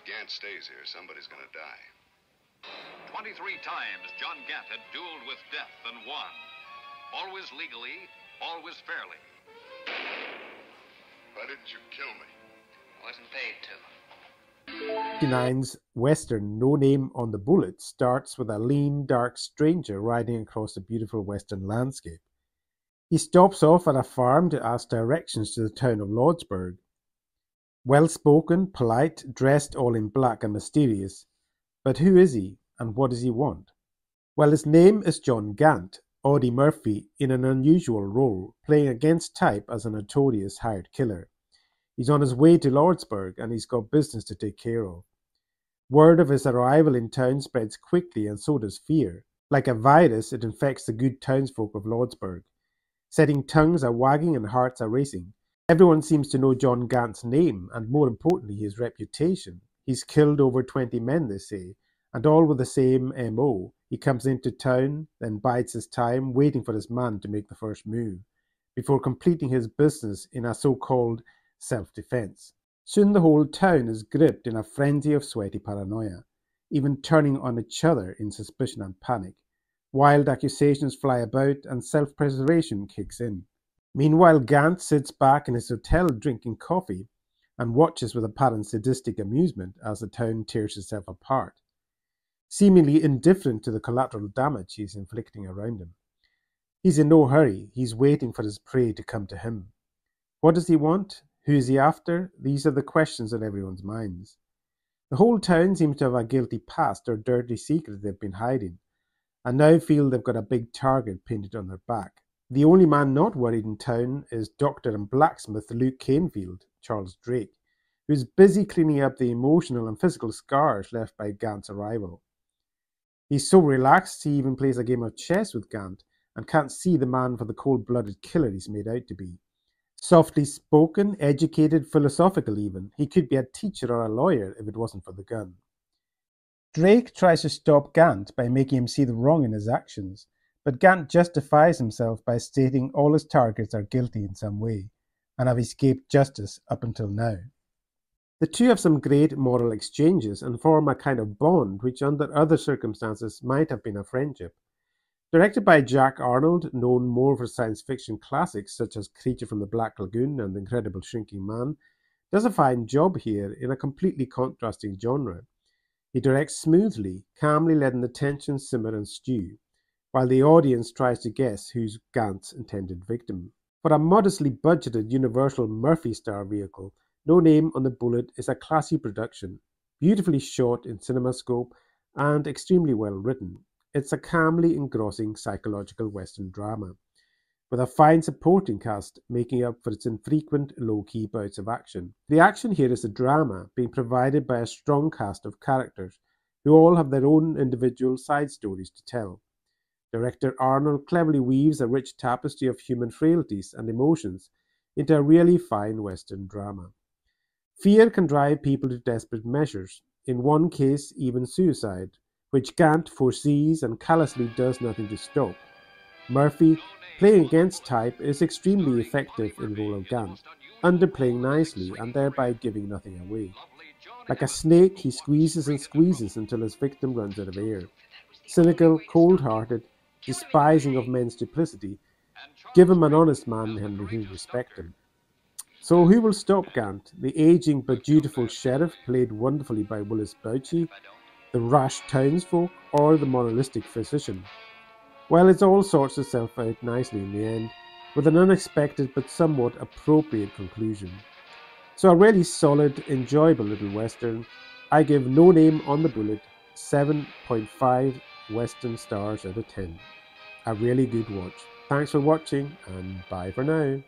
If Gant stays here, somebody's gonna die. 23 times John Gant had dueled with death and won. Always legally, always fairly. Why didn't you kill me? I Wasn't paid to. 59's western No Name on the Bullet starts with a lean, dark stranger riding across a beautiful western landscape. He stops off at a farm to ask directions to the town of Lordsburg. Well spoken, polite, dressed all in black and mysterious. But who is he, and what does he want? Well, his name is John Gant, Audie Murphy in an unusual role, playing against type as a notorious hired killer. He's on his way to Lordsburg and he's got business to take care of. Word of his arrival in town spreads quickly, and so does fear. Like a virus, it infects the good townsfolk of Lordsburg. Setting tongues are wagging and hearts are racing. Everyone seems to know John Gant's name, and more importantly, his reputation. He's killed over 20 men, they say, and all with the same MO. He comes into town, then bides his time, waiting for his man to make the first move, before completing his business in a so called self defense. Soon the whole town is gripped in a frenzy of sweaty paranoia, even turning on each other in suspicion and panic. Wild accusations fly about and self preservation kicks in. Meanwhile, Gant sits back in his hotel drinking coffee and watches with apparent sadistic amusement as the town tears itself apart, seemingly indifferent to the collateral damage he's inflicting around him. He's in no hurry, he's waiting for his prey to come to him. What does he want? Who is he after? These are the questions on everyone's minds. The whole town seems to have a guilty past or dirty secret they've been hiding, and now feel they've got a big target painted on their back. The only man not worried in town is doctor and blacksmith Luke Canfield, Charles Drake, who's busy cleaning up the emotional and physical scars left by Gant's arrival. He's so relaxed he even plays a game of chess with Gant and can't see the man for the cold blooded killer he's made out to be. Softly spoken, educated, philosophical even, he could be a teacher or a lawyer if it wasn't for the gun. Drake tries to stop Gant by making him see the wrong in his actions, but Gant justifies himself by stating all his targets are guilty in some way and have escaped justice up until now. The two have some great moral exchanges and form a kind of bond which, under other circumstances, might have been a friendship. Directed by Jack Arnold, known more for science fiction classics such as Creature from the Black Lagoon and The Incredible Shrinking Man, does a fine job here in a completely contrasting genre. He directs smoothly, calmly letting the tension simmer and stew, while the audience tries to guess who's Gant's intended victim. For a modestly budgeted Universal Murphy star vehicle, No Name on the Bullet is a classy production, beautifully shot in cinemascope and extremely well written. It's a calmly engrossing psychological Western drama, with a fine supporting cast making up for its infrequent low key bouts of action. The action here is a drama being provided by a strong cast of characters who all have their own individual side stories to tell. Director Arnold cleverly weaves a rich tapestry of human frailties and emotions into a really fine Western drama. Fear can drive people to desperate measures, in one case, even suicide, which Gant foresees and callously does nothing to stop. Murphy, playing against type, is extremely effective in role of Gant, underplaying nicely and thereby giving nothing away. Like a snake, he squeezes and squeezes until his victim runs out of air. Cynical, cold hearted, despising of men's duplicity, give him an honest man and he'll respect him. So who will stop Gant, the aging but dutiful sheriff played wonderfully by Willis Bouchey, the rash townsfolk, or the moralistic physician? Well, it all sorts itself out nicely in the end, with an unexpected but somewhat appropriate conclusion. So a really solid, enjoyable little western. I give No Name on the Bullet 7.5 Western stars out of 10. A really good watch. Thanks for watching and bye for now.